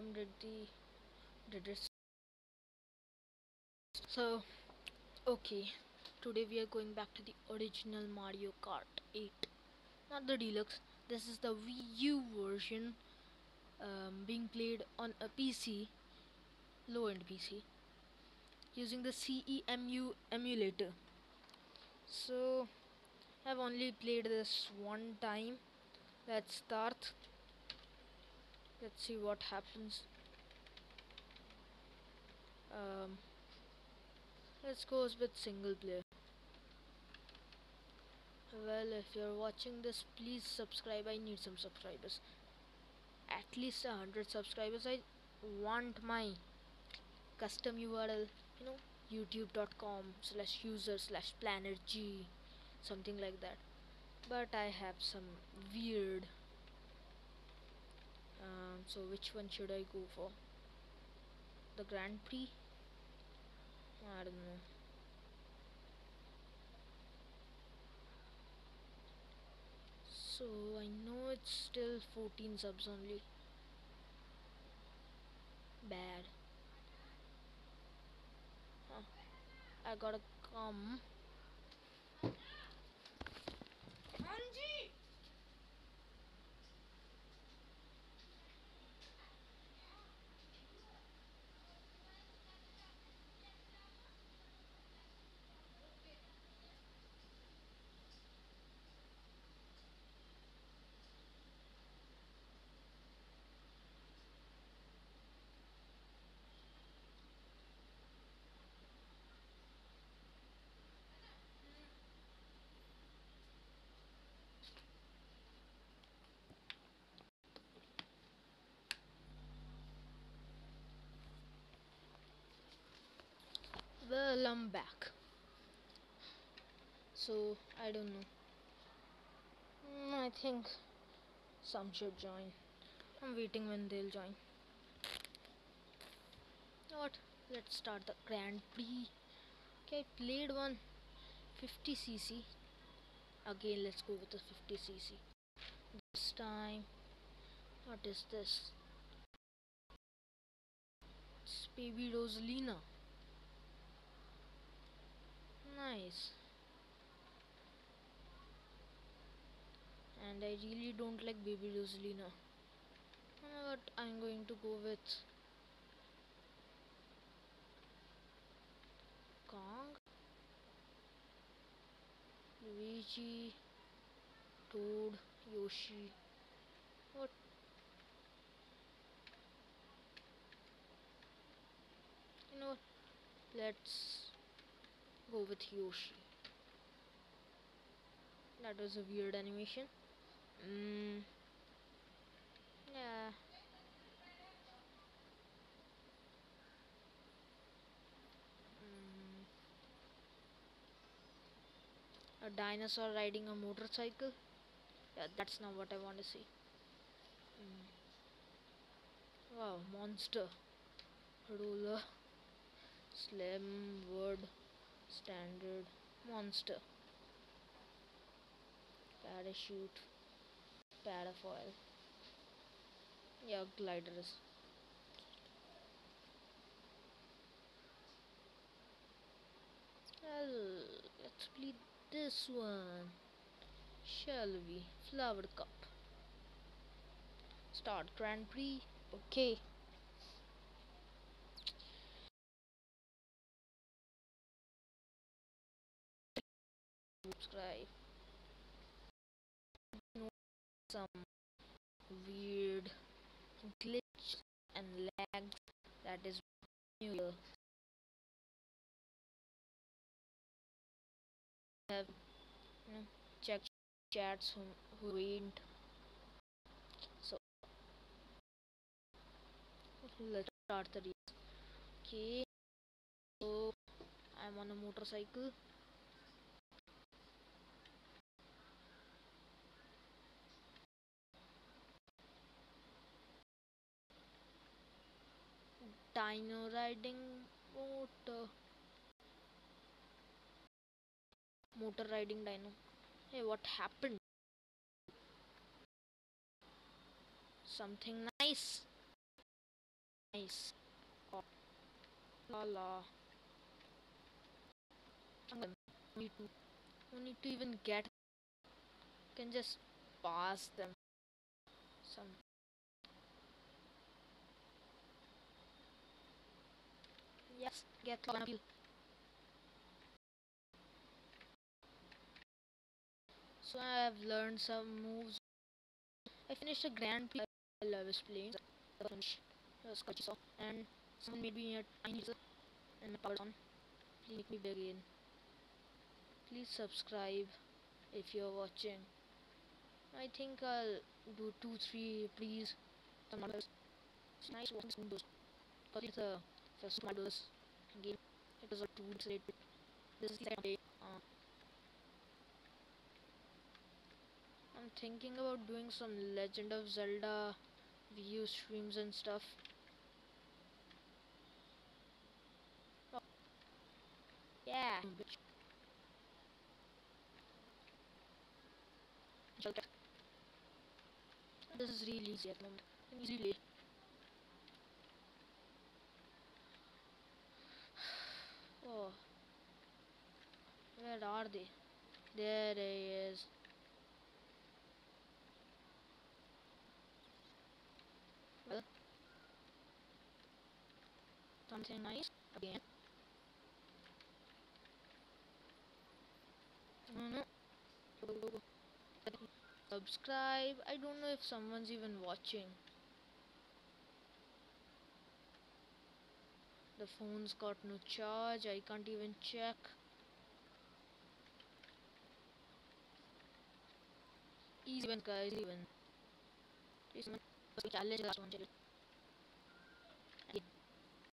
did the so okay. Today we are going back to the original mario kart 8 not the deluxe. This is the wii u version um, being played on a pc low end pc using the cemu emulator. So i've only played this one time. Let's start let's see what happens. Um, let's go with single player. Well if you're watching this please subscribe. I need some subscribers. At least a hundred subscribers. I want my custom url you know youtube.com slash user slash planner g something like that. But i have some weird um, so which one should I go for? The Grand Prix? I don't know. So I know it's still 14 subs only. Bad. Huh. I gotta come. I'm back. So, I don't know. Mm, I think some should join. I'm waiting when they'll join. What? Let's start the Grand Prix. Okay, played one 50cc. Again, let's go with the 50cc. This time, what is this? It's Baby Rosalina. Nice. And I really don't like Baby Rosalina. But I'm going to go with Kong, Luigi, Toad, Yoshi. What? You know, let's go with Yoshi. That was a weird animation. Mm. Yeah. Mm. A dinosaur riding a motorcycle? Yeah, that's not what I want to see. Mm. Wow, monster. roller, Slim, wood, standard, monster. Parachute, parafoil. Yeah, gliders. Well, let's play this one. Shall we? Flower cup. Start Grand Prix. Okay. Subscribe. Some weird glitch and lag that is new year. Have you know, check chats who, who ain't so let's start the race. Okay, so I'm on a motorcycle. Dino riding motor. Motor riding dino. Hey, what happened? Something nice. nice. Oh, la la. No need to, no need to even get. Can just pass them. Some. Get one appeal. So I have learned some moves. I finished a grand prix while I was playing. The finish was quite saw and someone made me a tiny and my power on. Please make me big again. Please subscribe if you're watching. I think I'll do two, three, please. Some models. It's uh, nice watching some those. Because it's a first models game. It was a two related. This is the day. Uh, I'm thinking about doing some Legend of Zelda view streams and stuff. Oh. Yeah. bitch. This is really easy at the moment. Easily play. Oh. Where are they? There he is. Well. Something nice again. No, no. Go, go, go. Subscribe. I don't know if someone's even watching. The phone's got no charge. I can't even check. Win, guys. Easy win. Please, someone- challenge the last one. challenge.